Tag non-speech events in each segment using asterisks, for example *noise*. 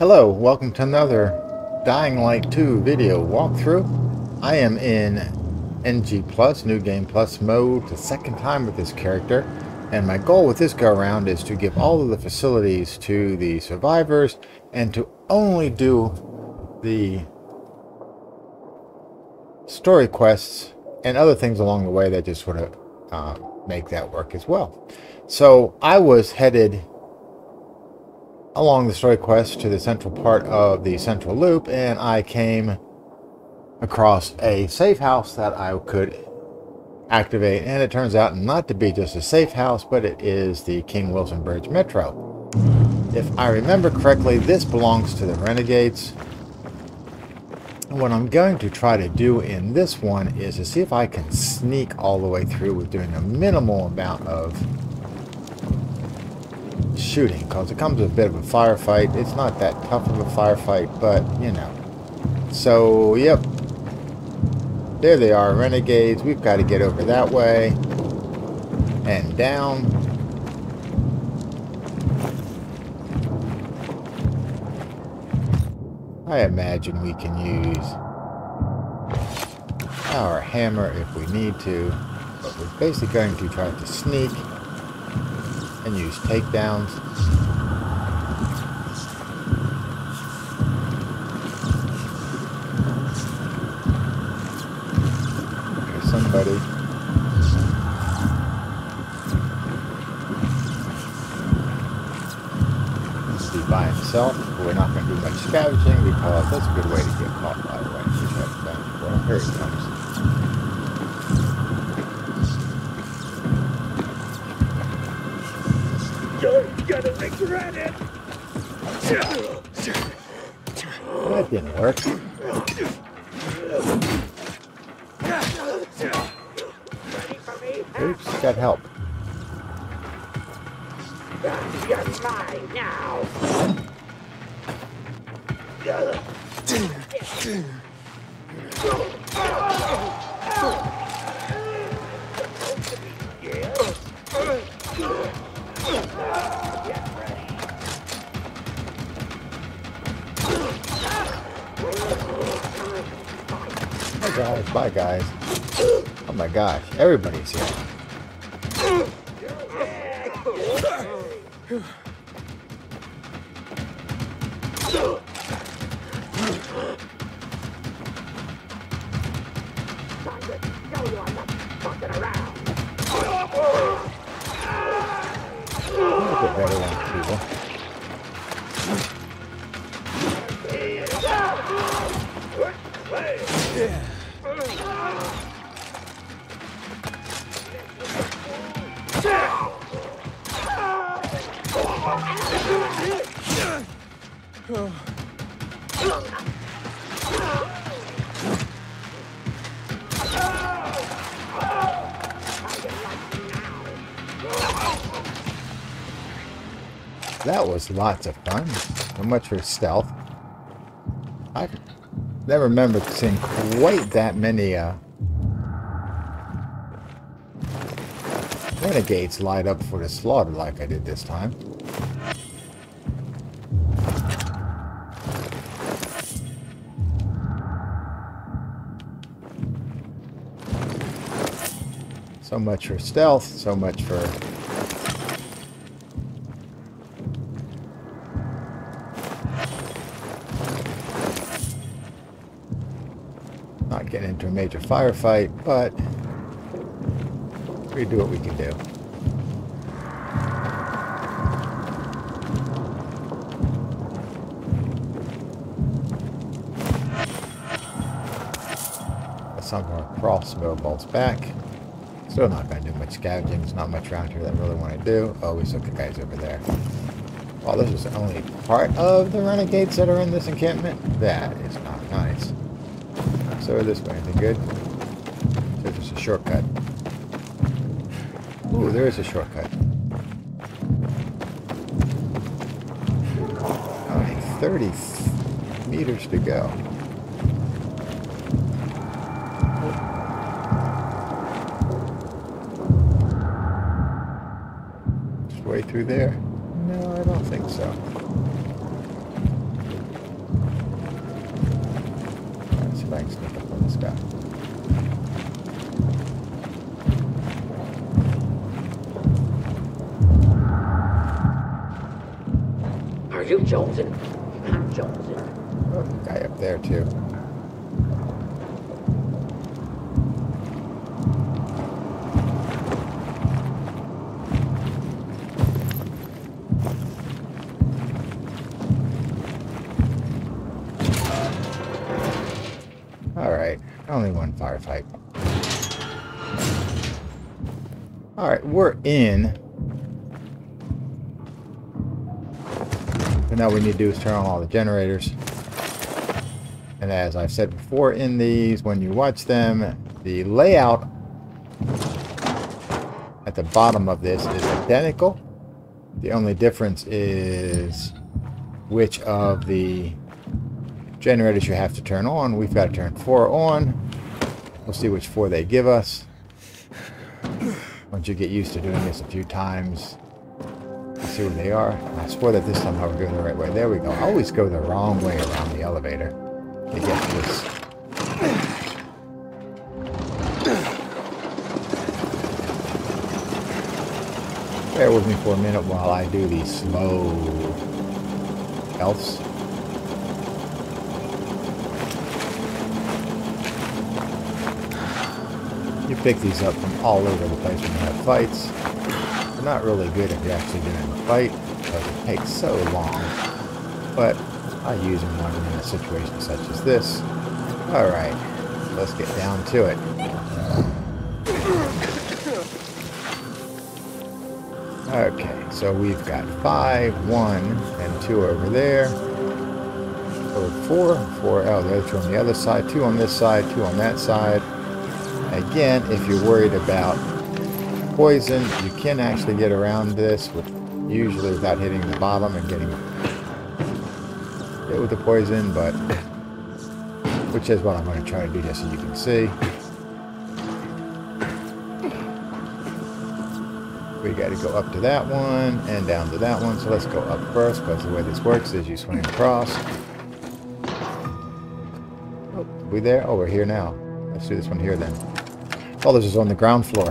Hello, welcome to another Dying Light 2 video walkthrough. I am in NG Plus, New Game Plus mode, the second time with this character. And my goal with this go around is to give all of the facilities to the survivors and to only do the story quests and other things along the way that just sort of uh, make that work as well. So I was headed along the story quest to the central part of the central loop and I came across a safe house that I could activate and it turns out not to be just a safe house but it is the King William Bridge Metro. If I remember correctly this belongs to the Renegades what I'm going to try to do in this one is to see if I can sneak all the way through with doing a minimal amount of shooting because it comes with a bit of a firefight. It's not that tough of a firefight, but you know. So, yep. There they are, renegades. We've got to get over that way and down. I imagine we can use our hammer if we need to, but we're basically going to try to sneak and use takedowns. There's somebody. Be by himself. We're not going to do much scavenging because that's a good way to get caught, by the way. Before. Here he comes. You're gonna regret it! That didn't work. Ready for me? Oops, got help. You're mine now! Bye guys, bye guys. Oh my gosh, everybody's here. Time That was lots of fun. So much for stealth. I never remember seeing quite that many uh, renegades light up for the slaughter like I did this time. So much for stealth, so much for into a major firefight, but we do what we can do. I'm going Some more crossbow bolts back. Still not going to do much scavenging. There's not much around here that I really want to do. Oh, we took the guys over there. Well, this is only part of the renegades that are in this encampment. That is not nice. So this way, anything good? There's just a shortcut. Ooh, there is a shortcut. Only 30 meters to go. Just way through there? No, I don't think so. See if I can sneak up on this guy. Are you jonesing? I'm jonesing. Oh, guy up there too. Firefight. Alright, we're in. So now we need to do is turn on all the generators. And as I've said before in these, when you watch them, the layout at the bottom of this is identical. The only difference is which of the generators you have to turn on. We've got to turn four on. We'll see which four they give us. Once you get used to doing this a few times, see where they are. I swear that this time I was going the right way. There we go. I always go the wrong way around the elevator to get this. Bear with me for a minute while I do these slow elves. You pick these up from all over the place when you have fights. They're not really good if you're actually doing a fight because it takes so long. But I use them when I'm in a situation such as this. Alright, let's get down to it. Okay, so we've got five, one, and two over there. Or four, four, oh, the other two on the other side, two on this side, two on that side. Again, if you're worried about poison, you can actually get around this with usually without hitting the bottom and getting hit with the poison, but *coughs* which is what I'm going to try to do just so you can see. We got to go up to that one and down to that one. So let's go up first because the way this works is you swing across. Oh, we there? Oh, we're here now. Let's do this one here then. Oh, this is on the ground floor.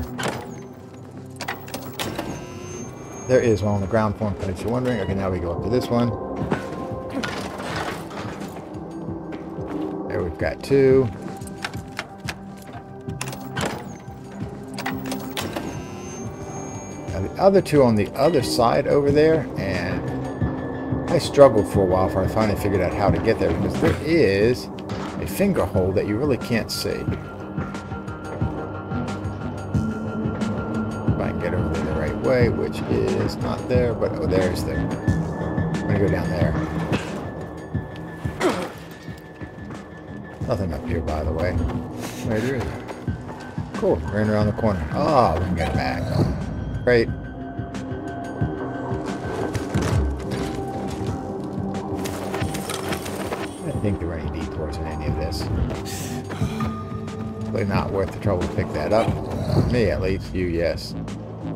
There is one on the ground floor, in case you're wondering. Okay, now we go up to this one. There we've got two. Now the other two on the other side over there, and I struggled for a while before I finally figured out how to get there because there is a finger hole that you really can't see. Is not there, but oh, there's there. I'm gonna go down there. Nothing up here, by the way. Right here. Cool. Ran around the corner. Ah, we can get back. Great. I didn't think there were any detours in any of this. Really not worth the trouble to pick that up. Me, at least. You, yes.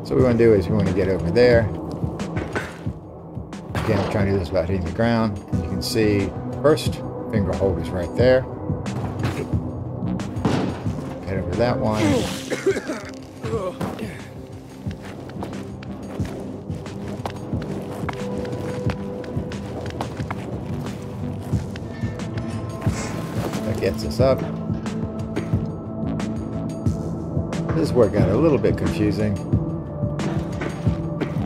So what we want to do is we want to get over there. Again, I'm trying to do this without hitting the ground. You can see first finger hold is right there. Head over that one. That gets us up. This it got a little bit confusing.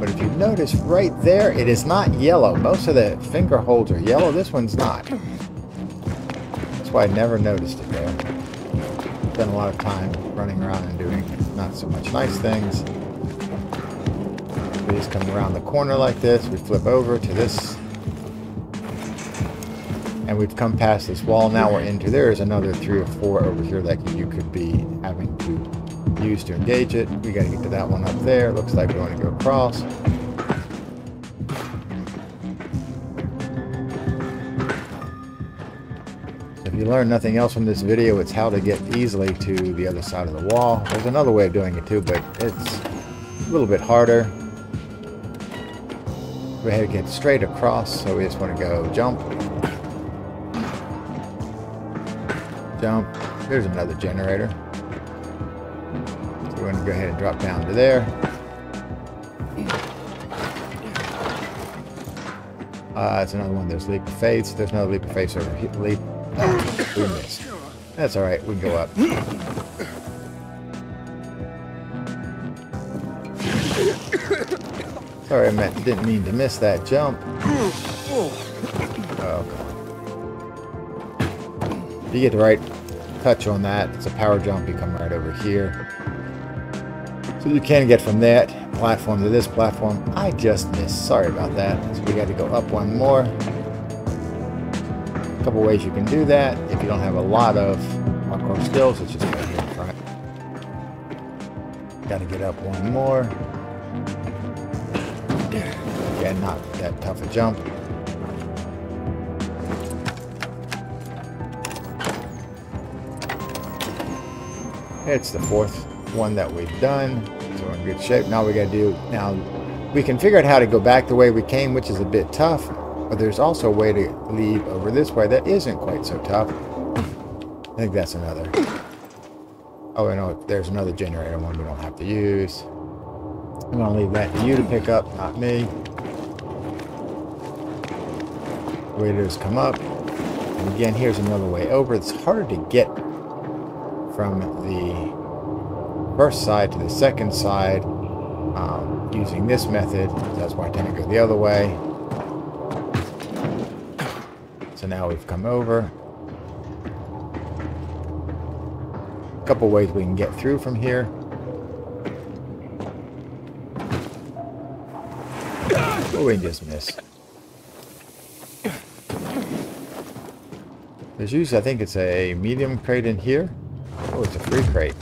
But if you notice right there, it is not yellow. Most of the finger holds are yellow. This one's not. That's why I never noticed it there. Spent a lot of time running around and doing not so much nice things. We just come around the corner like this. We flip over to this. And we've come past this wall. Now we're into, there is another three or four over here that you could be having to use to engage it. We got to get to that one up there. Looks like we want to go across. If you learn nothing else from this video, it's how to get easily to the other side of the wall. There's another way of doing it too, but it's a little bit harder. We had to get straight across, so we just want to go jump. jump. There's another generator. So we're going to go ahead and drop down to there. Uh, it's another one There's leap of faiths. There's another leap of faith over here. Leap. Oh, we missed. That's all right. We can go up. Sorry, I meant, didn't mean to miss that jump. Oh, God. You get the right touch on that, it's a power jump. You come right over here. So you can get from that platform to this platform. I just missed. Sorry about that. So we got to go up one more. A couple ways you can do that. If you don't have a lot of hardcore skills, it's just right here in front. Got to get up one more. Yeah, not that tough a jump. It's the fourth one that we've done. So we're in good shape. Now we got to do, now we can figure out how to go back the way we came, which is a bit tough. But there's also a way to leave over this way that isn't quite so tough. I think that's another. Oh, I know oh, there's another generator one we don't have to use. I'm going to leave that to you to pick up, not me. Waiters come up. And again, here's another way over. It's hard to get from the first side to the second side um, using this method. That's why I tend to go the other way. So now we've come over. A couple ways we can get through from here. Oh, we just missed. There's usually, I think it's a medium crate in here. Oh, it's a free crate.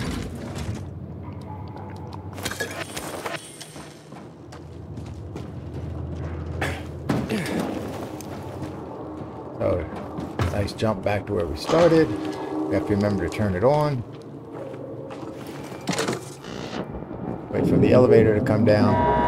Nice jump back to where we started. We have to remember to turn it on. Wait for the elevator to come down.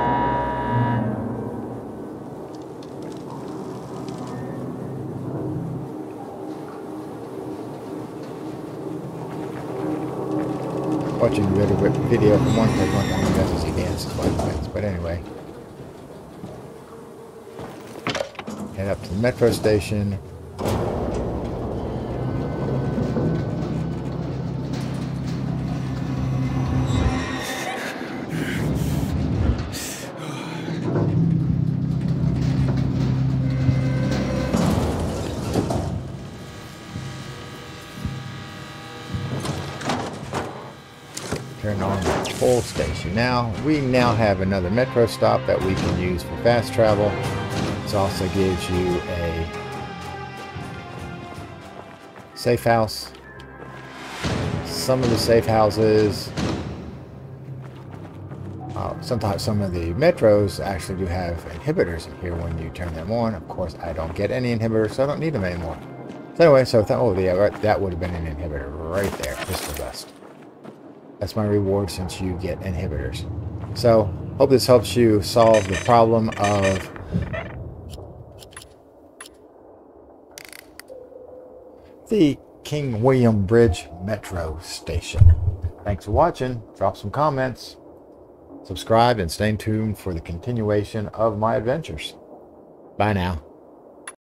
watching the video, from one place one time does is he wins. But anyway. Head up to the metro station. turn on the full station. Now, we now have another metro stop that we can use for fast travel. This also gives you a safe house. Some of the safe houses, uh, sometimes some of the metros actually do have inhibitors in here when you turn them on. Of course, I don't get any inhibitors, so I don't need them anymore. So anyway, so oh yeah, right, that would have been an inhibitor right there, pistol dust. That's my reward since you get inhibitors. So, hope this helps you solve the problem of the King William Bridge Metro Station. Thanks for watching. Drop some comments. Subscribe and stay tuned for the continuation of my adventures. Bye now.